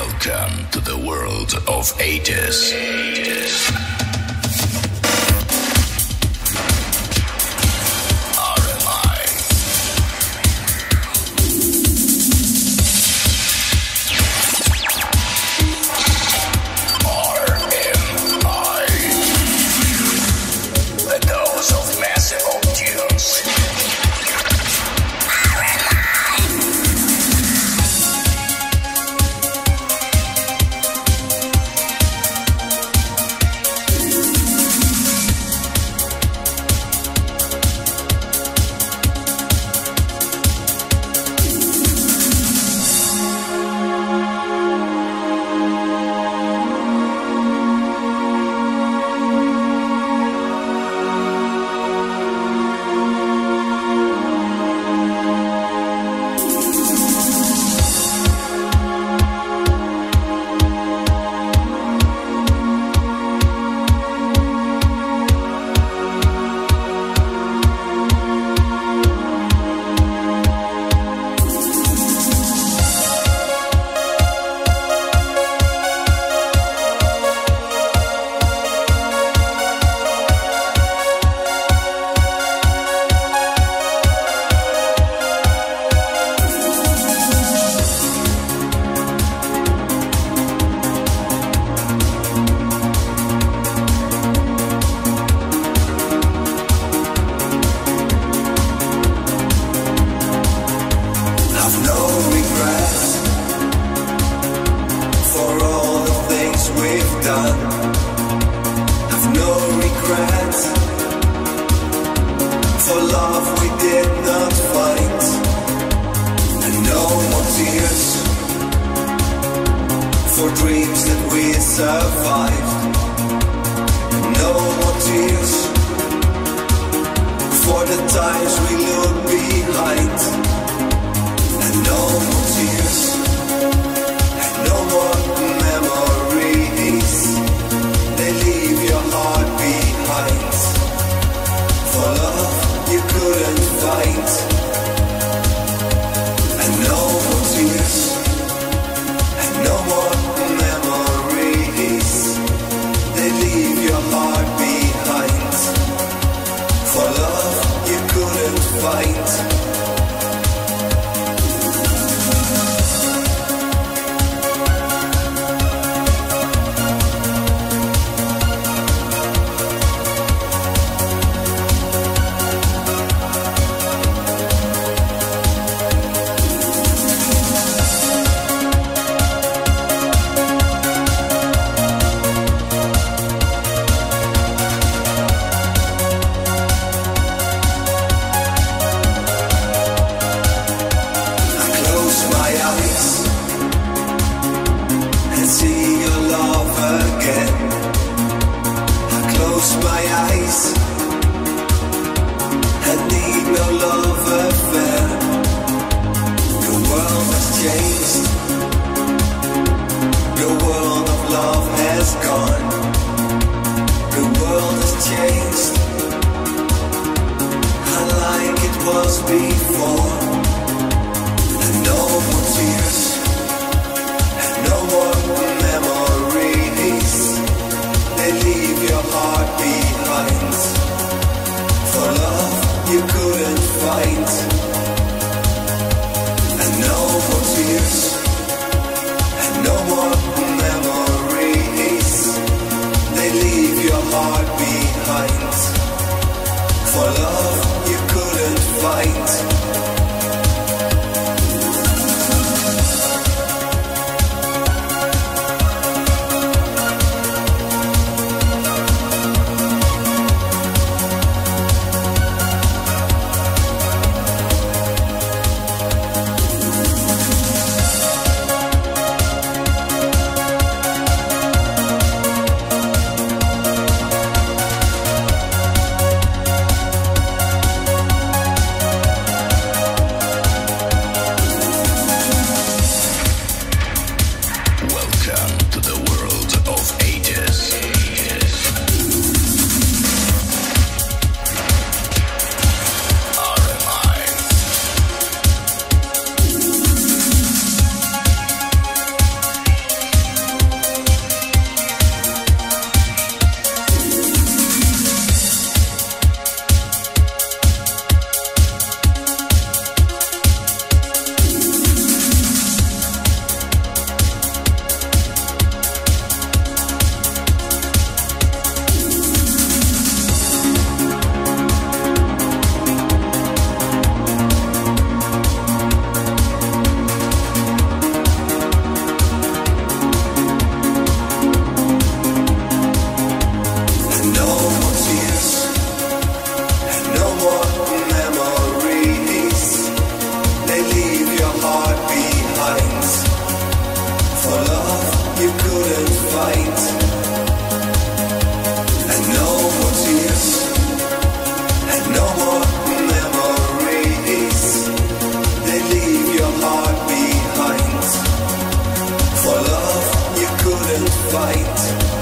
Welcome to the world of 80s. 80s. Done. I've no regrets. For love we did not fight, and no more tears. For dreams that we survived, no more tears. For the times we behind. Couldn't I need no love affair. The world has changed. The world of love has gone. The world has changed. Like it was before. for fight.